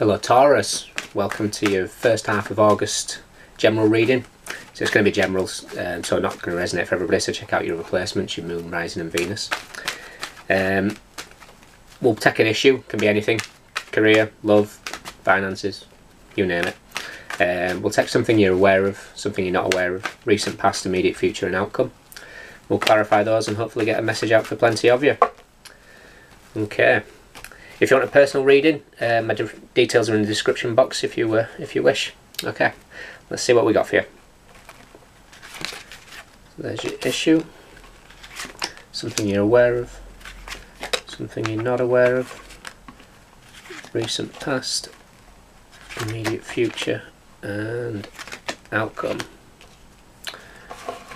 Hello Taurus, welcome to your first half of August general reading. So it's going to be generals, um, so not going to resonate for everybody, so check out your replacements, your Moon, Rising and Venus. Um, we'll take an issue, can be anything, career, love, finances, you name it. Um, we'll take something you're aware of, something you're not aware of, recent, past, immediate future and outcome. We'll clarify those and hopefully get a message out for plenty of you. Okay. If you want a personal reading, uh, my details are in the description box if you uh, if you wish. Okay, let's see what we got for you. So there's your issue. Something you're aware of. Something you're not aware of. Recent past, immediate future, and outcome.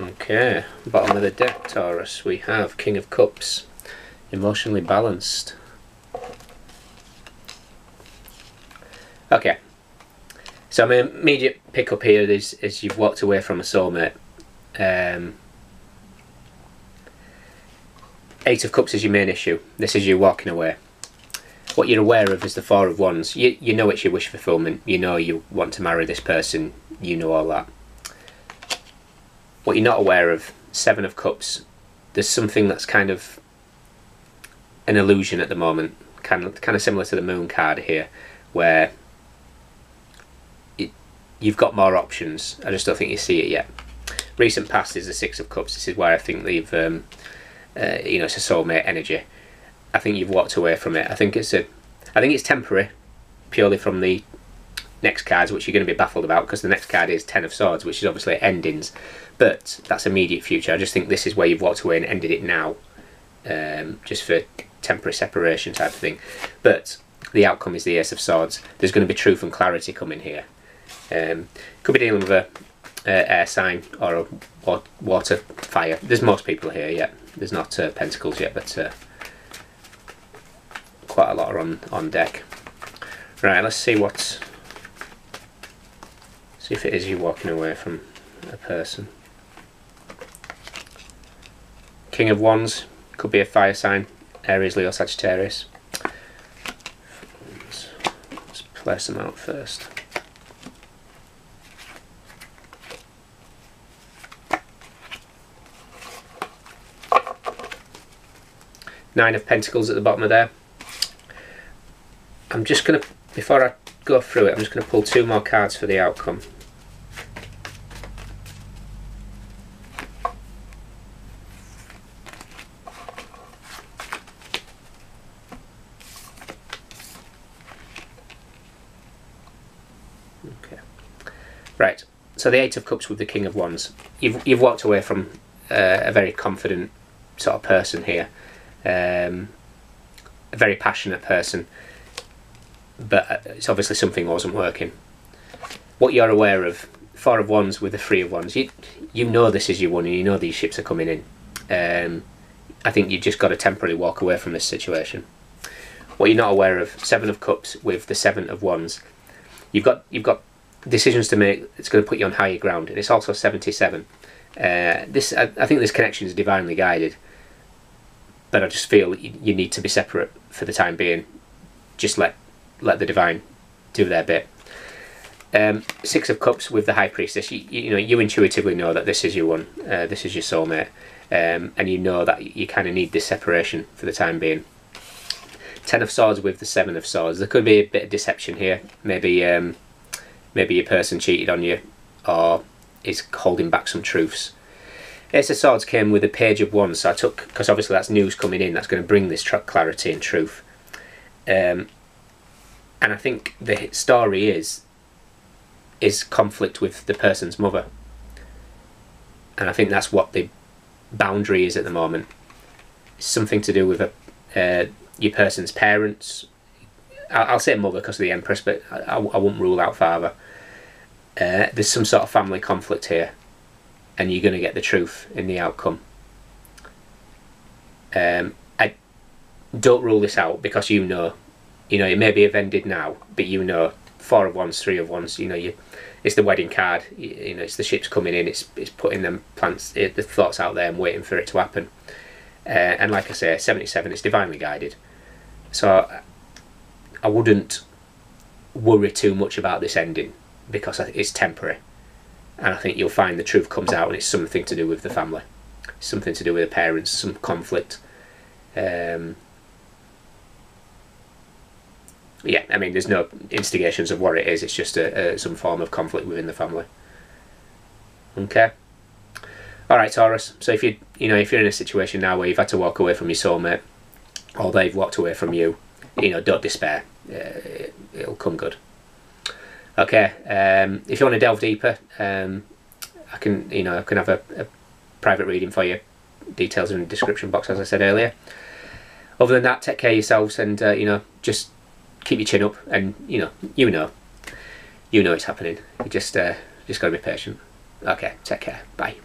Okay, bottom of the deck, Taurus, we have King of Cups, emotionally balanced. Okay. So my immediate pickup here is, is you've walked away from a soulmate. Um, Eight of Cups is your main issue. This is you walking away. What you're aware of is the Four of Wands. You, you know it's your wish fulfillment. You know you want to marry this person. You know all that. What you're not aware of, Seven of Cups. There's something that's kind of an illusion at the moment. Kind of, kind of similar to the Moon card here, where you've got more options. I just don't think you see it yet. Recent past is the Six of Cups. This is where I think they've, um, uh, you know, it's a soulmate energy. I think you've walked away from it. I think it's a, I think it's temporary, purely from the next cards, which you're going to be baffled about because the next card is Ten of Swords, which is obviously endings, but that's immediate future. I just think this is where you've walked away and ended it now, um, just for temporary separation type of thing. But the outcome is the Ace of Swords. There's going to be truth and clarity coming here. Um, could be dealing with a, air sign or a water fire. There's most people here yet. There's not uh, pentacles yet, but uh, quite a lot are on on deck. Right, let's see what's See if it is you walking away from a person. King of Wands could be a fire sign. Aries, Leo, Sagittarius. Let's, let's place them out first. Nine of Pentacles at the bottom of there. I'm just going to, before I go through it, I'm just going to pull two more cards for the outcome. Okay. Right, so the Eight of Cups with the King of Wands. You've, you've walked away from uh, a very confident sort of person here um, a very passionate person, but uh, it's obviously something wasn't working. What you're aware of, four of wands with the three of wands, you you know this is your one, and you know these ships are coming in. Um, I think you've just got to temporarily walk away from this situation. What you're not aware of, seven of cups with the seven of wands, you've got you've got decisions to make. It's going to put you on higher ground, and it's also seventy-seven. Uh, this I, I think this connection is divinely guided but I just feel you need to be separate for the time being. Just let let the divine do their bit. Um, Six of Cups with the High Priestess. You, you, know you intuitively know that this is your one. Uh, this is your soulmate, um, and you know that you kind of need this separation for the time being. Ten of Swords with the Seven of Swords. There could be a bit of deception here. Maybe um, maybe your person cheated on you, or is holding back some truths. Swords came with a page of wands, so I took, because obviously that's news coming in, that's going to bring this clarity and truth. Um, and I think the story is is conflict with the person's mother. And I think that's what the boundary is at the moment. It's something to do with a, uh, your person's parents. I'll, I'll, say mother because of the Empress, but I, I, I won't rule out father. Uh, there's some sort of family conflict here and you're going to get the truth in the outcome. Um, I don't rule this out because you know, you know, it may be have ended now, but you know, four of wands, three of wands, you know, you, it's the wedding card. You, you know, it's the ships coming in. It's it's putting them plants, it, the thoughts out there and waiting for it to happen. Uh, and like I say, seventy-seven, it's divinely guided. So I wouldn't worry too much about this ending because it's temporary. And I think you'll find the truth comes out and it's something to do with the family, something to do with the parents, some conflict. Um, yeah, I mean, there's no instigations of what it is. It's just a, a, some form of conflict within the family. Okay. All right, Taurus. So if you you know if you're in a situation now where you've had to walk away from your soulmate, or they've walked away from you, you know, don't despair. Uh, it'll come good. Okay. Um, if you want to delve deeper, um, I can you know I can have a, a private reading for you. Details in the description box, as I said earlier. Other than that, take care of yourselves and uh, you know just keep your chin up and you know you know you know it's happening. You just uh, just gotta be patient. Okay, take care. Bye.